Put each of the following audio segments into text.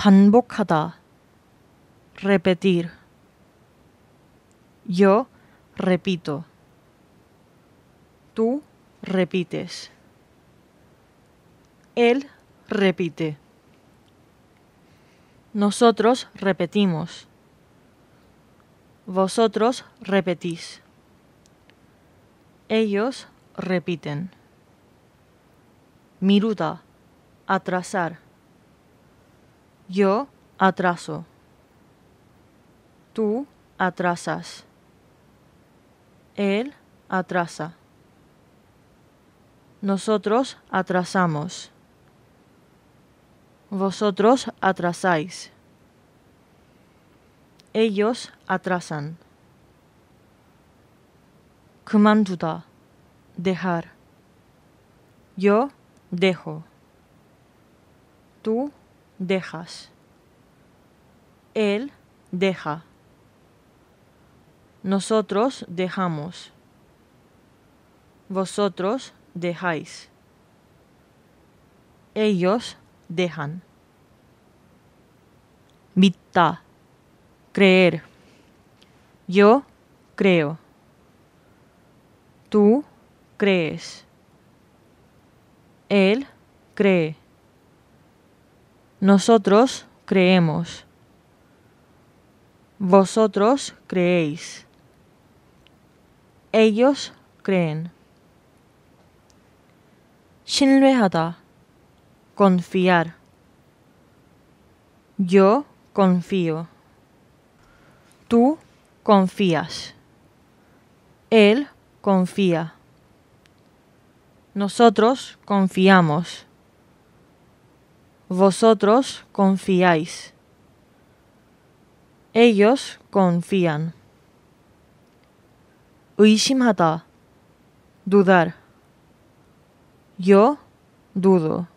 반복하다, repetir. Yo repito. Tú repites. Él repite. Nosotros repetimos. Vosotros repetís. Ellos repiten. Miruda, atrasar. Yo atraso. Tú atrasas. Él atrasa. Nosotros atrasamos. Vosotros atrasáis. Ellos atrasan. 그만두다. Dejar. Yo dejo. Tú dejas. Él deja. Nosotros dejamos. Vosotros dejáis. Ellos dejan. 믿다. Creer. Yo creo. Tú crees. Él cree. Nosotros creemos. Vosotros creéis. Ellos creen. 신뢰하다. Confiar. Yo confío. Tú confías. Él confía. Nosotros confiamos. Vosotros confiáis. Ellos confían. 의심하다. Dudar. Yo dudo.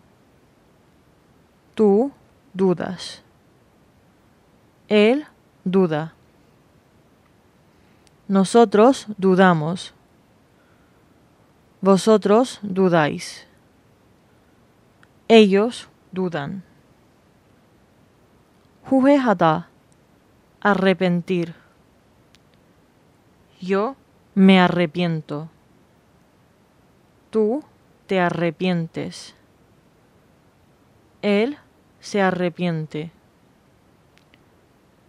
Tú dudas. Él duda. Nosotros dudamos. Vosotros dudáis. Ellos dudan. Jujehada, arrepentir. Yo me arrepiento. Tú te arrepientes. Él se arrepiente.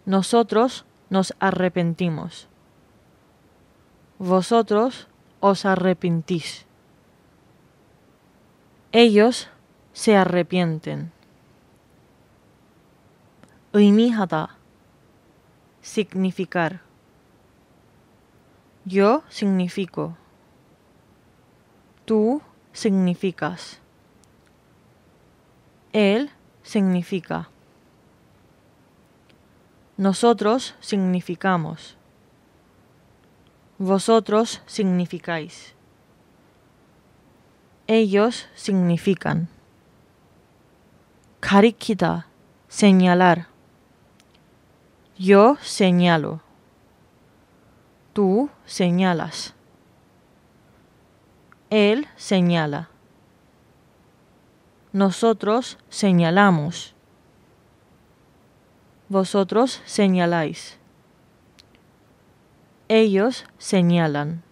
Nosotros nos arrepentimos. Vosotros os arrepentís. Ellos se arrepienten. Uimihata significar. Yo significo. Tú significas. Él significa. Nosotros significamos. Vosotros significáis. Ellos significan. Señalar. Yo señalo. Tú señalas. Él señala. Nosotros señalamos. Vosotros señaláis. Ellos señalan.